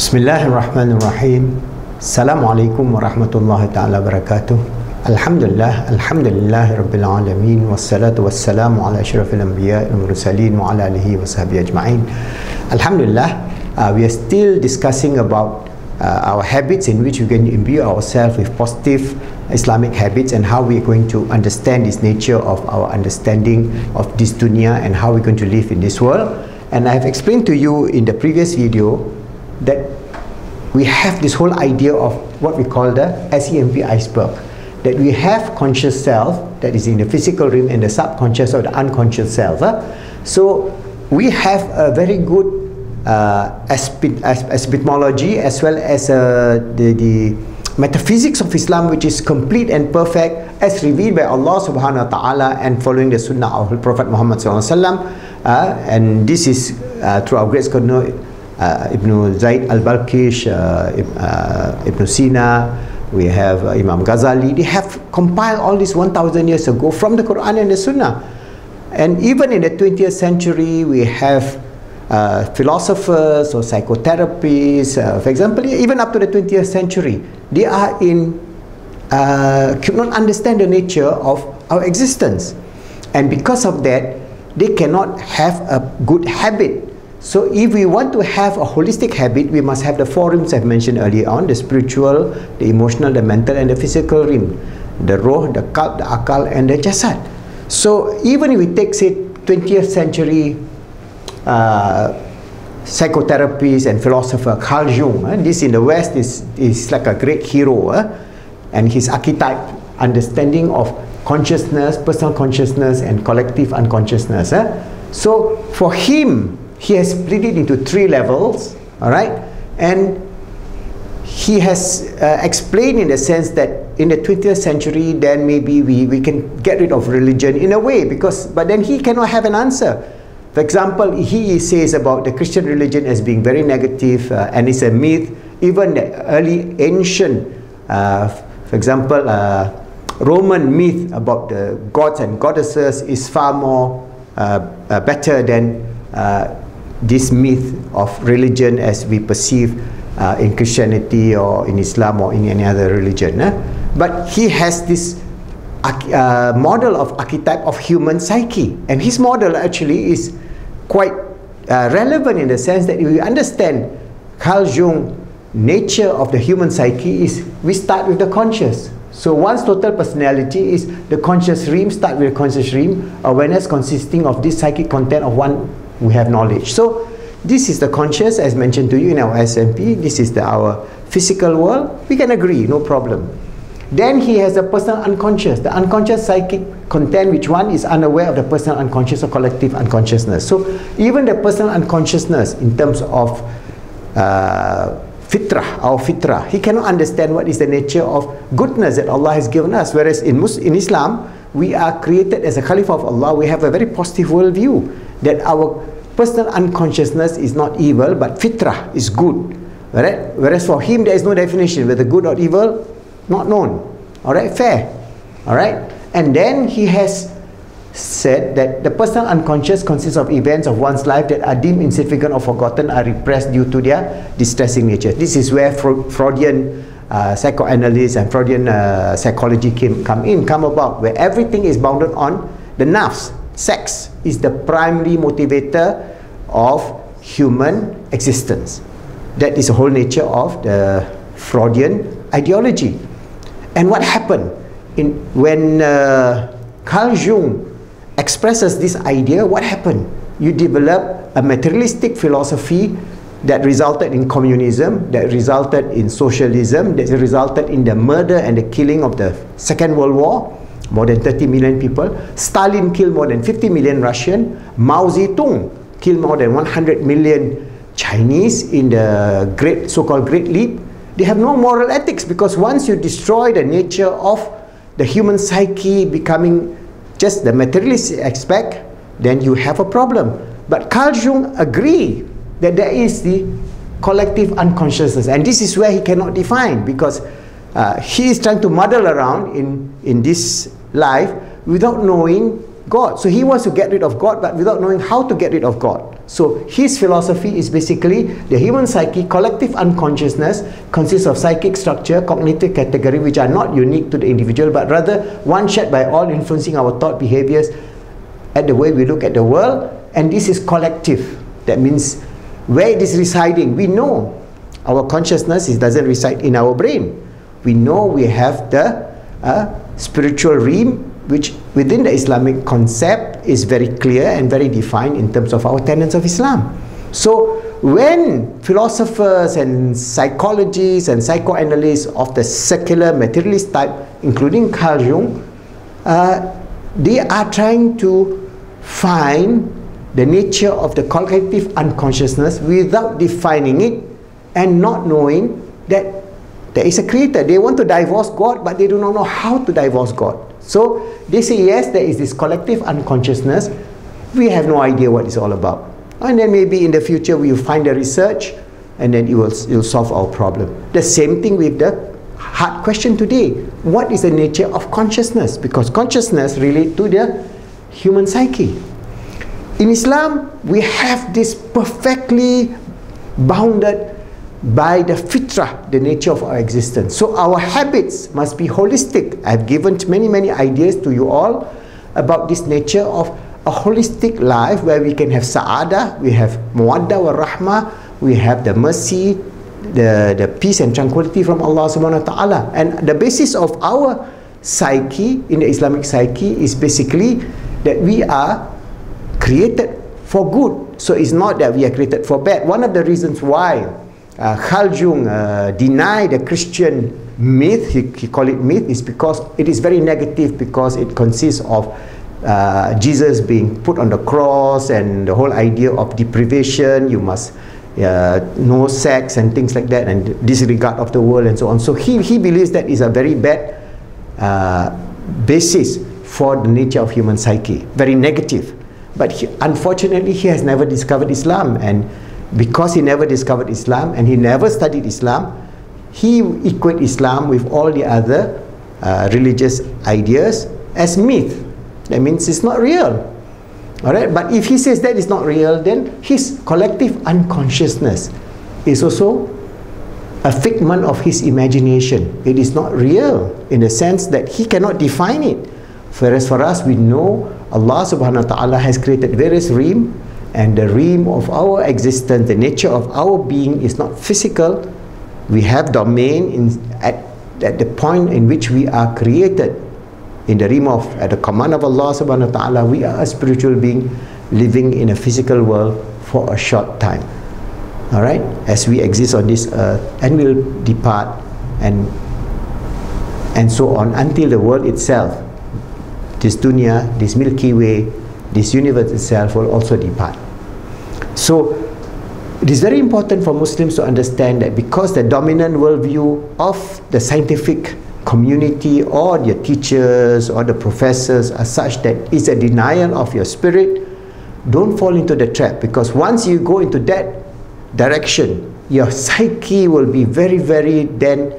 Bismillahirrahmanirrahim. Assalamualaikum warahmatullahi taala wabarakatuh. Alhamdulillah, alhamdulillah rabbil alamin wassalatu wassalamu ala asyrafil anbiya wal mursalin wa ala alihi washabihi ajma'in. Alhamdulillah, uh, we are still discussing about uh, our habits in which we can imbue ourselves with positive Islamic habits and how we are going to understand this nature of our understanding of this dunya and how we're going to live in this world. And I have explained to you in the previous video that we have this whole idea of what we call the SEMP iceberg. That we have conscious self that is in the physical realm and the subconscious or the unconscious self. Huh? So we have a very good uh, epistemology as well as uh, the, the metaphysics of Islam which is complete and perfect as revealed by Allah subhanahu wa ta'ala and following the sunnah of Prophet Muhammad sallallahu uh, and this is uh, through our great scholar uh, Ibn Zaid al-Balkish, uh, uh, Ibn Sina, we have uh, Imam Ghazali. They have compiled all this 1,000 years ago from the Quran and the Sunnah. And even in the 20th century, we have uh, philosophers or psychotherapists, uh, for example, even up to the 20th century, they are in, uh, cannot understand the nature of our existence. And because of that, they cannot have a good habit so if we want to have a holistic habit, we must have the four rooms I've mentioned earlier on, the spiritual, the emotional, the mental and the physical rim. The roh, the qalb, the akal and the jasad. So even if we take say 20th century uh, psychotherapists and philosopher Carl Jung, uh, this in the West is, is like a great hero uh, and his archetype understanding of consciousness, personal consciousness and collective unconsciousness. Uh. So for him, he has split it into three levels, all right? And he has uh, explained in the sense that in the 20th century, then maybe we, we can get rid of religion in a way, because, but then he cannot have an answer. For example, he says about the Christian religion as being very negative uh, and it's a myth. Even the early ancient, uh, for example, uh, Roman myth about the gods and goddesses is far more uh, uh, better than this myth of religion as we perceive uh, in Christianity or in Islam or in any other religion. Eh? But he has this uh, model of archetype of human psyche. And his model actually is quite uh, relevant in the sense that if we understand Carl Jung nature of the human psyche is we start with the conscious. So one's total personality is the conscious realm, start with the conscious realm, awareness consisting of this psychic content of one we have knowledge. So this is the conscious as mentioned to you in our SMP. This is the, our physical world. We can agree, no problem. Then he has the personal unconscious, the unconscious psychic content which one is unaware of the personal unconscious or collective unconsciousness. So even the personal unconsciousness in terms of uh, fitrah, our fitrah, he cannot understand what is the nature of goodness that Allah has given us. Whereas in, in Islam, we are created as a caliph of Allah, we have a very positive worldview that our personal unconsciousness is not evil but fitrah is good. Right? whereas for him there is no definition whether good or evil not known. All right fair. All right and then he has said that the personal unconscious consists of events of one's life that are deemed insignificant or forgotten are repressed due to their distressing nature. This is where Freudian uh, psychoanalysis and Freudian uh, psychology came, come in come about where everything is bounded on the nerves sex is the primary motivator of human existence. That is the whole nature of the Freudian ideology. And what happened in when uh, Carl Jung expresses this idea? What happened? You develop a materialistic philosophy that resulted in communism, that resulted in socialism, that resulted in the murder and the killing of the Second World War, more than 30 million people. Stalin killed more than 50 million Russian. Mao Zedong killed more than 100 million Chinese in the great so-called Great Leap. They have no moral ethics because once you destroy the nature of the human psyche becoming just the materialistic aspect, then you have a problem. But Carl Jung agreed that there is the collective unconsciousness and this is where he cannot define because uh, he is trying to muddle around in, in this life without knowing God. So he wants to get rid of God, but without knowing how to get rid of God. So his philosophy is basically the human psyche, collective unconsciousness consists of psychic structure, cognitive category, which are not unique to the individual, but rather one shared by all, influencing our thought behaviors at the way we look at the world. And this is collective. That means where it is residing, we know our consciousness is, doesn't reside in our brain. We know we have the uh, spiritual realm which within the Islamic concept is very clear and very defined in terms of our tenets of Islam. So when philosophers and psychologists and psychoanalysts of the secular materialist type, including Carl Jung, uh, they are trying to find the nature of the collective unconsciousness without defining it and not knowing that there is a creator. They want to divorce God, but they do not know how to divorce God. So they say, yes, there is this collective unconsciousness. We have no idea what it's all about. And then maybe in the future we will find the research and then it will, it will solve our problem. The same thing with the hard question today. What is the nature of consciousness? Because consciousness relates to the human psyche. In Islam, we have this perfectly bounded by the fitrah, the nature of our existence. So our habits must be holistic. I've given many, many ideas to you all about this nature of a holistic life where we can have sa'ada, we have muwadda wa rahmah, we have the mercy, the, the peace and tranquility from Allah subhanahu wa ta'ala. And the basis of our psyche, in the Islamic psyche, is basically that we are created for good. So it's not that we are created for bad. One of the reasons why uh, Jung uh, denied the Christian myth, he, he called it myth, is because it is very negative because it consists of uh, Jesus being put on the cross and the whole idea of deprivation, you must uh, no sex and things like that and disregard of the world and so on. So he, he believes that is a very bad uh, basis for the nature of human psyche, very negative. But he, unfortunately, he has never discovered Islam and because he never discovered Islam and he never studied Islam, he equate Islam with all the other uh, religious ideas as myth. That means it's not real. All right, but if he says that is not real, then his collective unconsciousness is also a figment of his imagination. It is not real in the sense that he cannot define it. Whereas for us, we know Allah subhanahu wa ta'ala has created various realm and the realm of our existence, the nature of our being is not physical. We have domain in, at, at the point in which we are created. In the realm of, at the command of Allah subhanahu wa ta'ala, we are a spiritual being living in a physical world for a short time. Alright? As we exist on this earth and will depart and and so on until the world itself, this dunya, this Milky Way, this universe itself will also depart. So it is very important for Muslims to understand that because the dominant worldview of the scientific community or the teachers or the professors are such that it's a denial of your spirit, don't fall into the trap because once you go into that direction, your psyche will be very, very then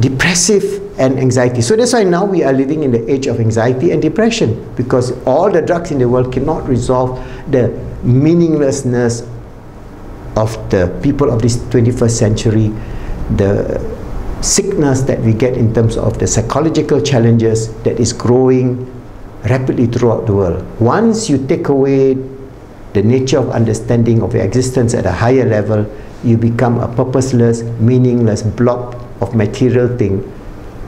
depressive and anxiety. So that's why now we are living in the age of anxiety and depression because all the drugs in the world cannot resolve the meaninglessness of the people of this 21st century, the sickness that we get in terms of the psychological challenges that is growing rapidly throughout the world. Once you take away the nature of understanding of your existence at a higher level, you become a purposeless, meaningless blob of material thing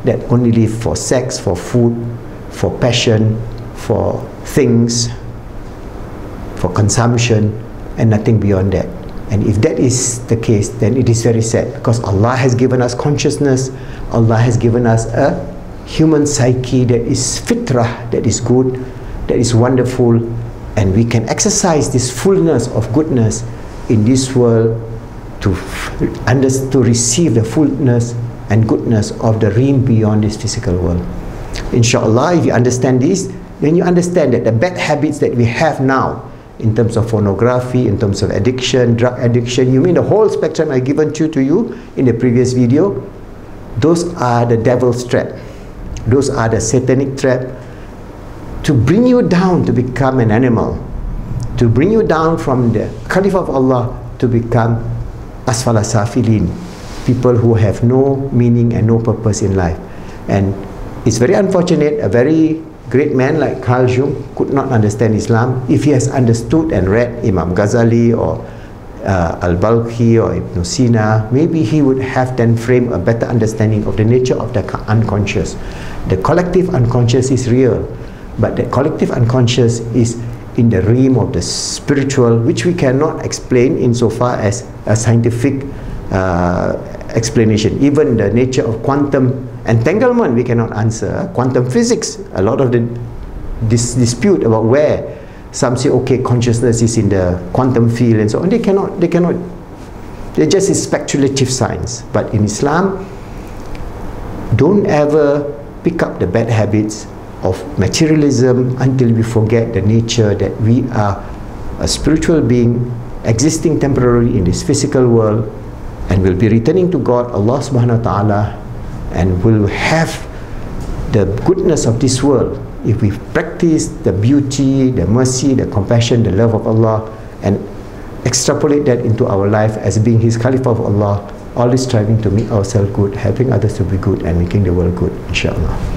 that only live for sex, for food, for passion, for things, for consumption, and nothing beyond that. And if that is the case, then it is very sad because Allah has given us consciousness, Allah has given us a human psyche that is fitrah, that is good, that is wonderful, and we can exercise this fullness of goodness in this world to, under, to receive the fullness and goodness of the realm beyond this physical world. Inshallah, if you understand this, then you understand that the bad habits that we have now, in terms of pornography, in terms of addiction, drug addiction, you mean the whole spectrum I given to, to you in the previous video, those are the devil's trap. Those are the satanic trap to bring you down to become an animal, to bring you down from the Caliph of Allah to become asfala safilin, people who have no meaning and no purpose in life. And it's very unfortunate, a very great man like Carl Jung could not understand Islam. If he has understood and read Imam Ghazali or uh, Al-Balkhi or Ibn Sina, maybe he would have then framed a better understanding of the nature of the unconscious. The collective unconscious is real, but the collective unconscious is in the realm of the spiritual, which we cannot explain insofar as a scientific uh, explanation. Even the nature of quantum entanglement, we cannot answer. Quantum physics, a lot of the dis dispute about where some say, okay, consciousness is in the quantum field and so on. They cannot, they cannot, they just is speculative science. But in Islam, don't ever pick up the bad habits of materialism until we forget the nature that we are a spiritual being existing temporarily in this physical world and will be returning to God, Allah subhanahu wa ta'ala, and will have the goodness of this world if we practice the beauty, the mercy, the compassion, the love of Allah, and extrapolate that into our life as being His Caliph of Allah, always striving to make ourselves good, helping others to be good, and making the world good, inshallah.